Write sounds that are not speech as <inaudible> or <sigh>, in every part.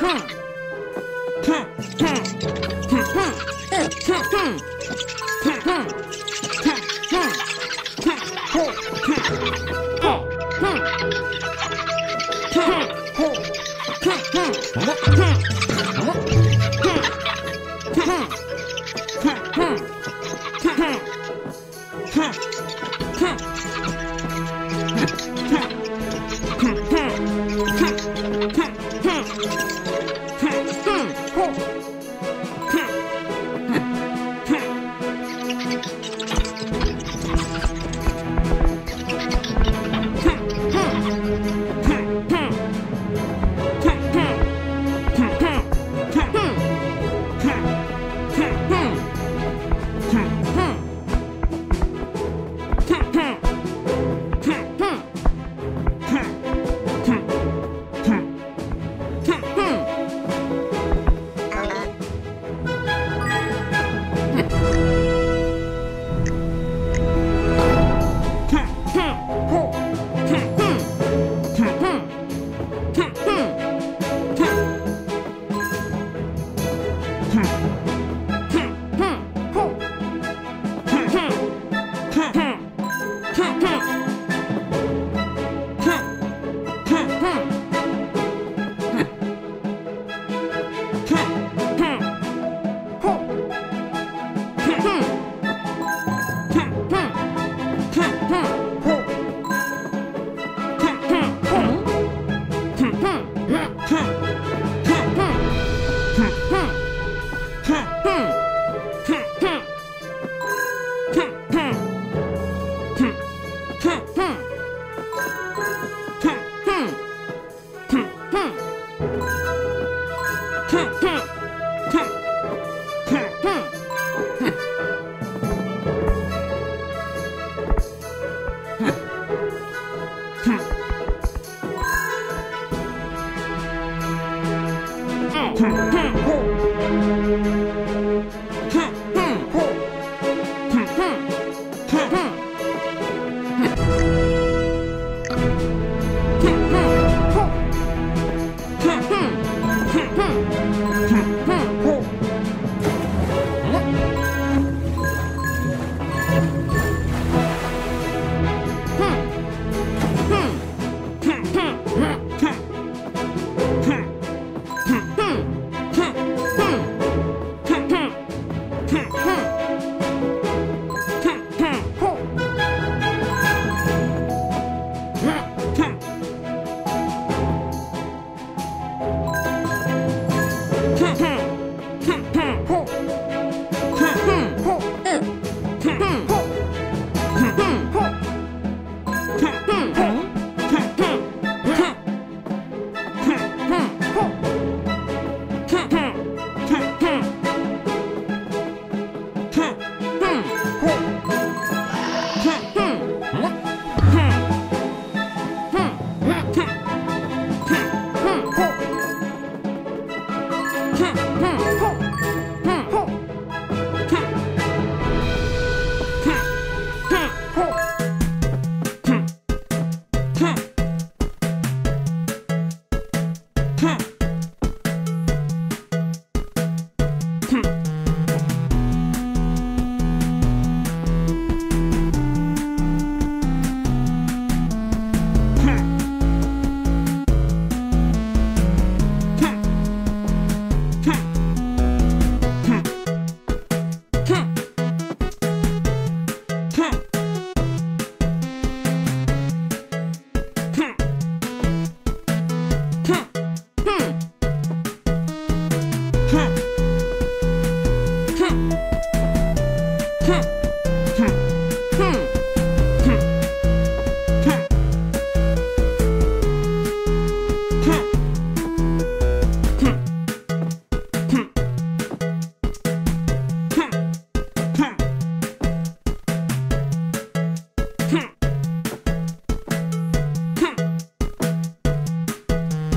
ha, ha, ha. 嗯。Huh.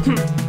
Hmm.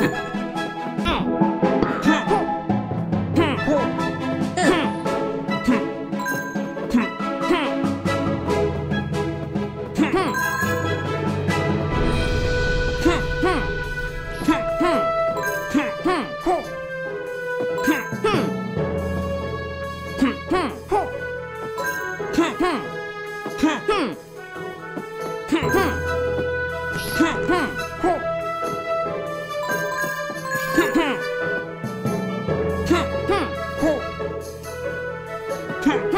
Oh. <laughs> 哼哼。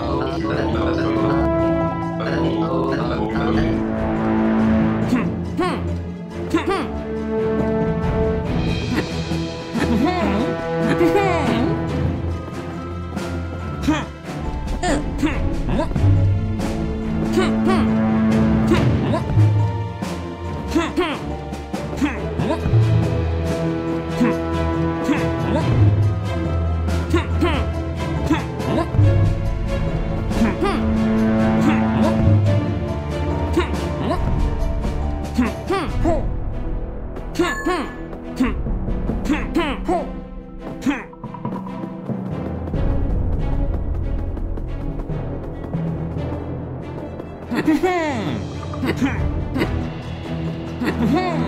Hmm. Hmm.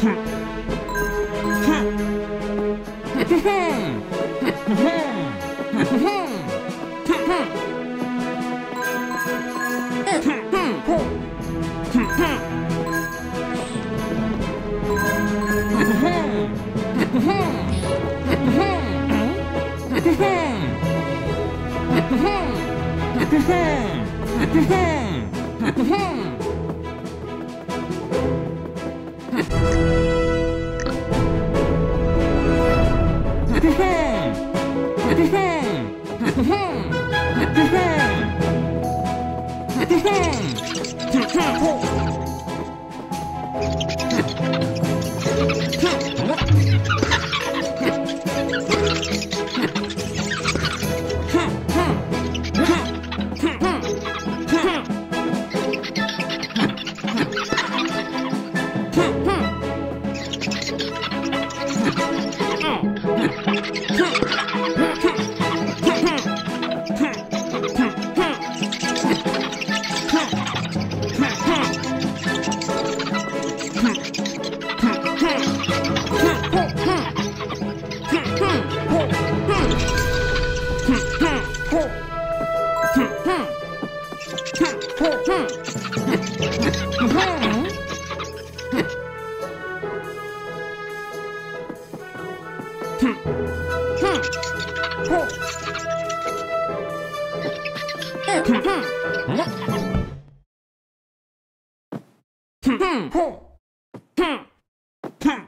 Hmm. <laughs> Hey.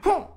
Oh,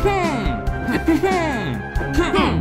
<laughs> Hmm. Hmm. Hmm. hmm.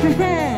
Pepe. <laughs> É.